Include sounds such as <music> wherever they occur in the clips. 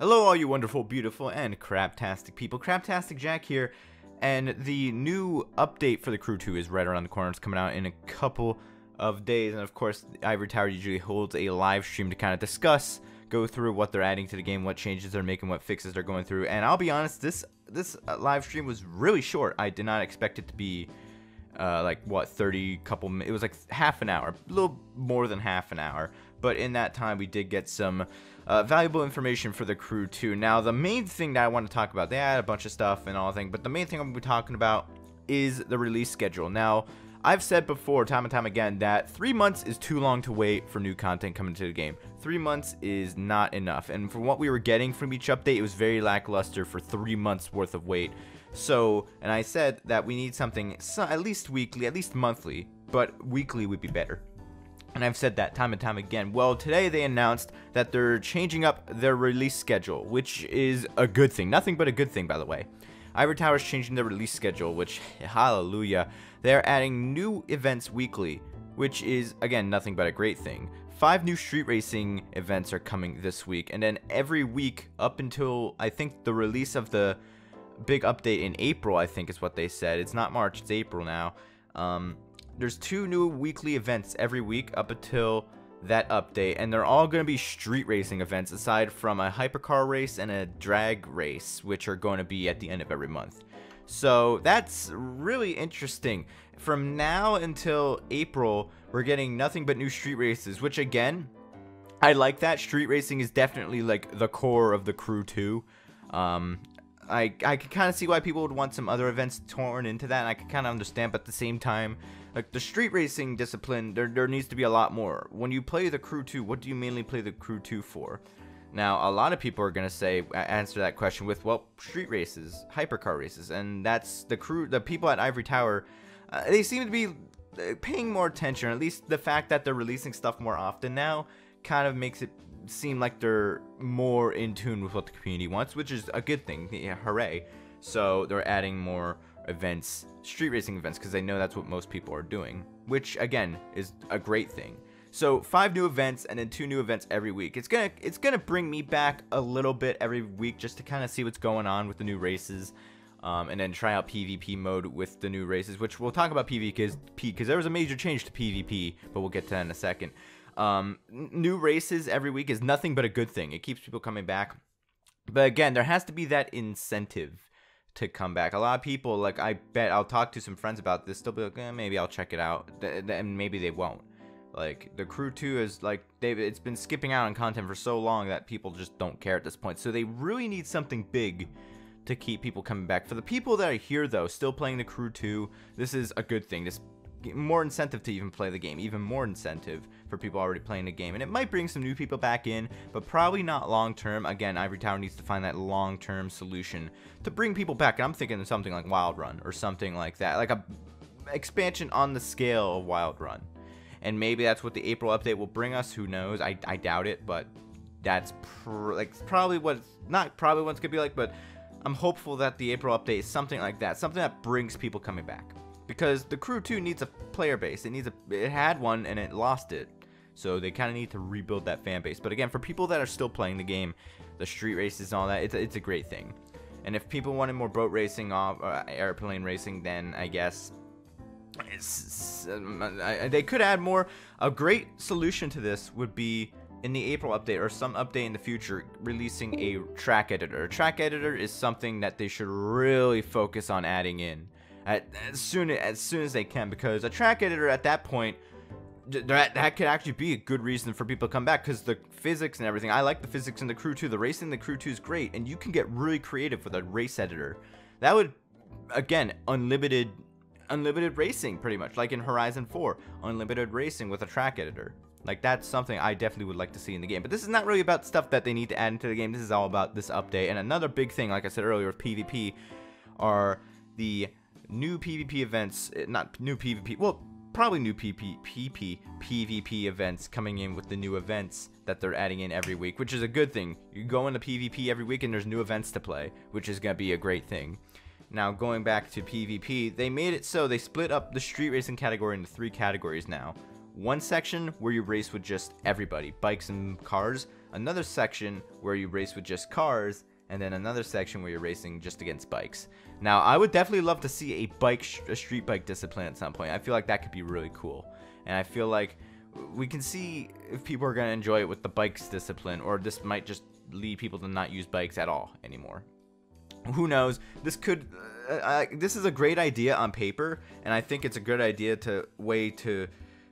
Hello, all you wonderful, beautiful, and craptastic people. Craptastic Jack here, and the new update for the Crew 2 is right around the corner. It's coming out in a couple of days, and of course, Ivory Tower usually holds a live stream to kind of discuss, go through what they're adding to the game, what changes they're making, what fixes they're going through. And I'll be honest, this this uh, live stream was really short. I did not expect it to be uh, like what 30 couple. It was like half an hour, a little more than half an hour. But in that time, we did get some uh, valuable information for the crew 2. Now, the main thing that I want to talk about, they had a bunch of stuff and all thing, but the main thing I'm going to be talking about is the release schedule. Now, I've said before, time and time again, that three months is too long to wait for new content coming to the game. Three months is not enough, and from what we were getting from each update, it was very lackluster for three months worth of wait. So, and I said that we need something so, at least weekly, at least monthly, but weekly would be better. And I've said that time and time again. Well, today they announced that they're changing up their release schedule, which is a good thing. Nothing but a good thing, by the way. Ivory Tower is changing their release schedule, which, <laughs> hallelujah, they're adding new events weekly, which is, again, nothing but a great thing. Five new street racing events are coming this week, and then every week up until, I think, the release of the big update in April, I think is what they said. It's not March, it's April now. Um, there's two new weekly events every week up until that update and they're all going to be street racing events aside from a hypercar race and a drag race which are going to be at the end of every month. So that's really interesting. From now until april we're getting nothing but new street races which again i like that. Street racing is definitely like the core of the crew 2. Um, I, I can kind of see why people would want some other events torn into that, I can kind of understand, but at the same time, like the street racing discipline, there, there needs to be a lot more. When you play the Crew 2, what do you mainly play the Crew 2 for? Now, a lot of people are going to say, answer that question with, well, street races, hypercar races, and that's the crew, the people at Ivory Tower, uh, they seem to be uh, paying more attention, at least the fact that they're releasing stuff more often now kind of makes it seem like they're more in tune with what the community wants, which is a good thing. Yeah, hooray. So they're adding more events, street racing events, because they know that's what most people are doing, which again is a great thing. So five new events and then two new events every week. It's gonna it's gonna bring me back a little bit every week just to kind of see what's going on with the new races. Um, and then try out PvP mode with the new races, which we'll talk about PvP because there was a major change to PvP, but we'll get to that in a second. Um, new races every week is nothing but a good thing. It keeps people coming back. But again, there has to be that incentive to come back. A lot of people, like I bet, I'll talk to some friends about this. They'll be like, eh, maybe I'll check it out, and maybe they won't. Like the crew 2 is like they've, it's been skipping out on content for so long that people just don't care at this point. So they really need something big to keep people coming back. For the people that are here though, still playing the crew 2, this is a good thing. This more incentive to even play the game, even more incentive for people already playing the game. And it might bring some new people back in, but probably not long term. Again, Ivory Tower needs to find that long term solution to bring people back. And I'm thinking of something like Wild Run or something like that, like a expansion on the scale of Wild Run. And maybe that's what the April update will bring us. Who knows? I, I doubt it, but that's pr like probably what not probably what it's gonna be like, but I'm hopeful that the April update is something like that, something that brings people coming back because the crew 2 needs a player base. It needs a it had one and it lost it. So they kind of need to rebuild that fan base. But again, for people that are still playing the game, the street races and all that, it's a, it's a great thing. And if people wanted more boat racing, off uh, airplane racing, then I guess um, they could add more. A great solution to this would be in the April update or some update in the future releasing a track editor. A track editor is something that they should really focus on adding in as soon as soon as they can because a track editor at that point that that could actually be a good reason for people to come back because the physics and everything. I like the physics in the crew 2. The racing in the crew 2 is great, and you can get really creative with a race editor. That would, again, unlimited, unlimited racing pretty much, like in Horizon 4, unlimited racing with a track editor. Like that's something I definitely would like to see in the game. But this is not really about stuff that they need to add into the game. This is all about this update. And another big thing, like I said earlier, with PvP, are the new PvP events, eh, not new PvP, well, probably new PP, PP, PvP events coming in with the new events that they're adding in every week, which is a good thing. You go into PvP every week and there's new events to play, which is going to be a great thing. Now, going back to PvP, they made it so they split up the street racing category into three categories now. One section where you race with just everybody, bikes and cars. another section where you race with just cars, and then another section where you're racing just against bikes. Now, I would definitely love to see a bike, a street bike discipline at some point. I feel like that could be really cool, and I feel like we can see if people are going to enjoy it with the bikes discipline, or this might just lead people to not use bikes at all anymore. Who knows? This could. Uh, uh, this is a great idea on paper, and I think it's a good idea to way to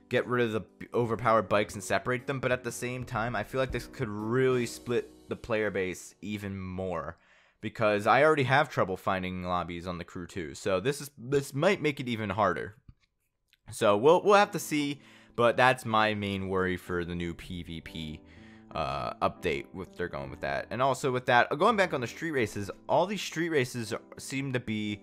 get rid of the overpowered bikes and separate them. But at the same time, I feel like this could really split the player base even more because I already have trouble finding lobbies on the crew 2. So this is this might make it even harder. So we'll we'll have to see, but that's my main worry for the new PvP uh, update with they're going with that. And also with that, going back on the street races, all these street races seem to be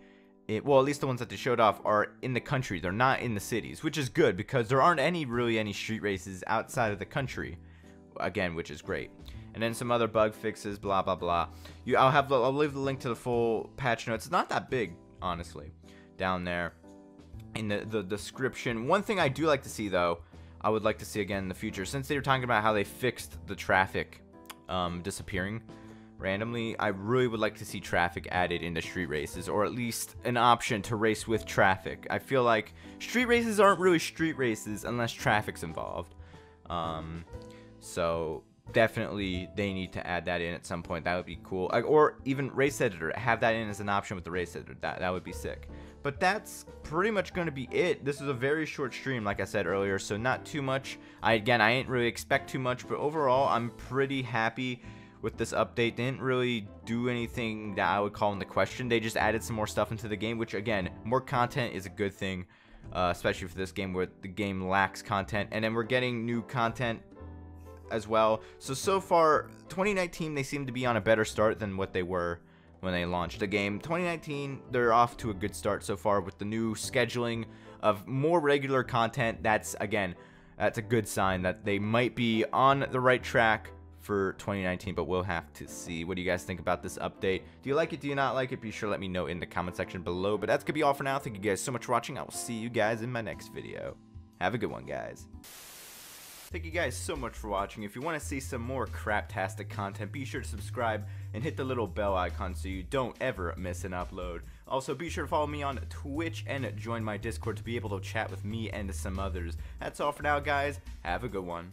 it, well, at least the ones that they showed off are in the country. They're not in the cities, which is good because there aren't any really any street races outside of the country. Again, which is great and then some other bug fixes, blah blah blah. You, I'll have, I'll leave the link to the full patch notes. It's not that big, honestly, down there in the the description. One thing I do like to see though, I would like to see again in the future, since they were talking about how they fixed the traffic um, disappearing randomly, I really would like to see traffic added into street races, or at least an option to race with traffic. I feel like street races aren't really street races unless traffic's involved. Um, so definitely they need to add that in at some point. That would be cool. Or even race editor, have that in as an option with the race editor. That that would be sick. But that's pretty much going to be it. This is a very short stream, like I said earlier, so not too much. I again, I didn't really expect too much, but overall, I'm pretty happy with this update. Didn't really do anything that I would call into question. They just added some more stuff into the game, which again, more content is a good thing. Uh, especially for this game where the game lacks content and then we're getting new content as well. So, so far, 2019, they seem to be on a better start than what they were when they launched the game. 2019, they're off to a good start so far with the new scheduling of more regular content. That's, again, that's a good sign that they might be on the right track for 2019, but we'll have to see. What do you guys think about this update? Do you like it? Do you not like it? Be sure to let me know in the comment section below. But that's going to be all for now. Thank you guys so much for watching. I will see you guys in my next video. Have a good one, guys. Thank you guys so much for watching. If you want to see some more craptastic content, be sure to subscribe and hit the little bell icon so you don't ever miss an upload. Also, be sure to follow me on Twitch and join my Discord to be able to chat with me and some others. That's all for now, guys. Have a good one.